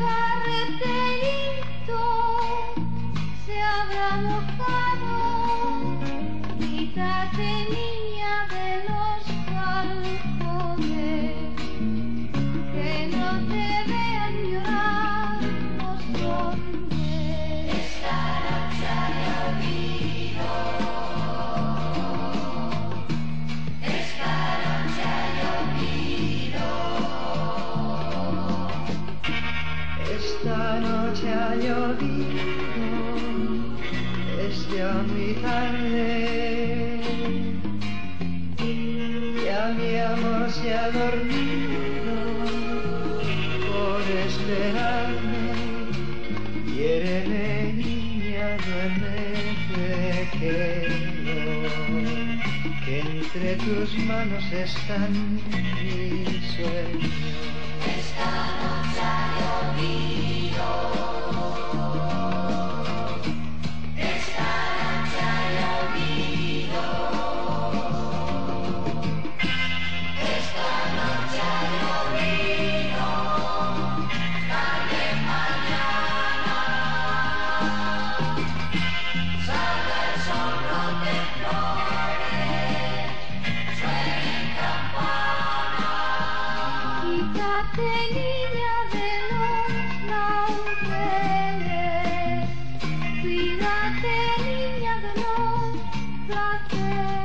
America. Noche ha llovido, es ya mi tarde. Ya mi amor se ha dormido por esperarme. Quiéreme, niña, pequeño, que entre tus manos están mis sueños. Cuídate niña de los placeres.